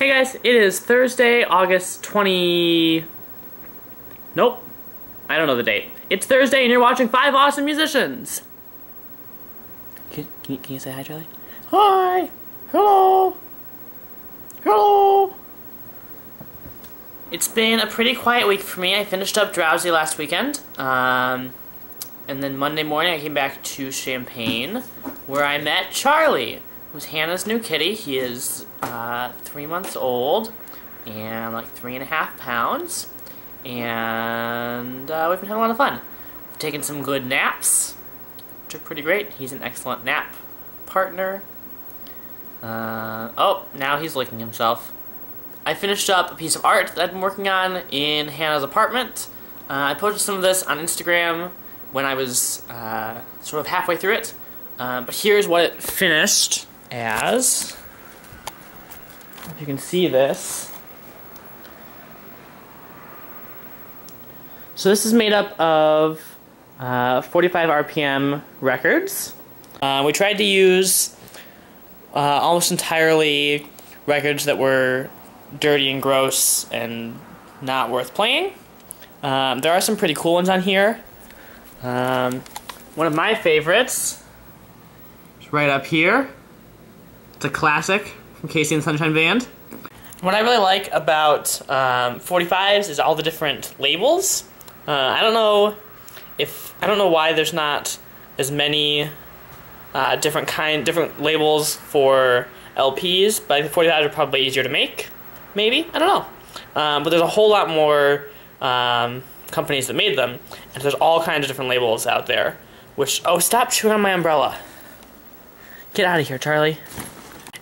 Hey guys, it is Thursday, August 20... Nope. I don't know the date. It's Thursday and you're watching Five Awesome Muxians! Can, can, you, can you say hi, Charlie? Hi! Hello! Hello! It's been a pretty quiet week for me. I finished up Drowsy last weekend. Um, and then Monday morning I came back to Champaign, where I met Charlie who's Hannah's new kitty. He is uh, three months old and like three and a half pounds. And uh, we've been having a lot of fun. We've taken some good naps, which are pretty great. He's an excellent nap partner. Uh, oh, now he's licking himself. I finished up a piece of art that I've been working on in Hannah's apartment. Uh, I posted some of this on Instagram when I was uh, sort of halfway through it. Uh, but here's what it finished as, if you can see this, so this is made up of uh, 45 RPM records. Uh, we tried to use uh, almost entirely records that were dirty and gross and not worth playing. Um, there are some pretty cool ones on here. Um, one of my favorites is right up here. It's a classic from KC and Sunshine Band. What I really like about um, 45s is all the different labels. Uh, I don't know if I don't know why there's not as many uh, different kind different labels for LPs, but I think 45s are probably easier to make. Maybe I don't know, um, but there's a whole lot more um, companies that made them, and there's all kinds of different labels out there. Which oh, stop chewing on my umbrella! Get out of here, Charlie.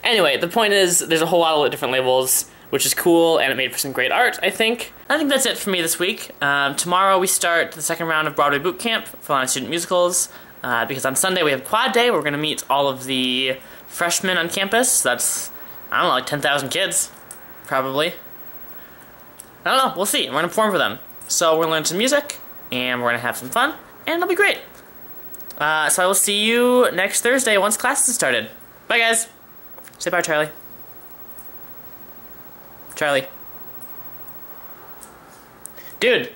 Anyway, the point is, there's a whole lot of different labels, which is cool, and it made for some great art, I think. I think that's it for me this week. Um, tomorrow we start the second round of Broadway Boot Camp for Illini Student Musicals, uh, because on Sunday we have Quad Day, we're going to meet all of the freshmen on campus. That's, I don't know, like 10,000 kids, probably. I don't know, we'll see. We're going to perform for them. So we're going to learn some music, and we're going to have some fun, and it'll be great. Uh, so I will see you next Thursday once class has started. Bye, guys! Say bye, Charlie. Charlie. Dude.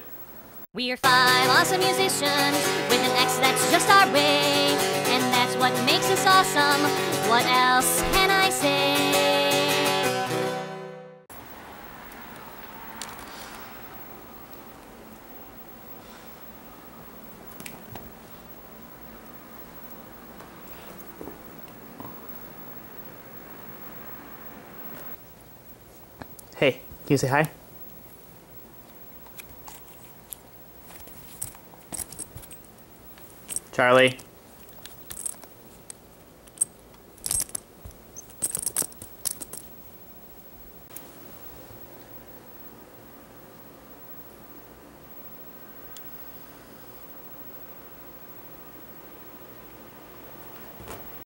We are five awesome muxians with an X that's just our way. And that's what makes us awesome. What else can I say? Hey, can you say hi? Charlie.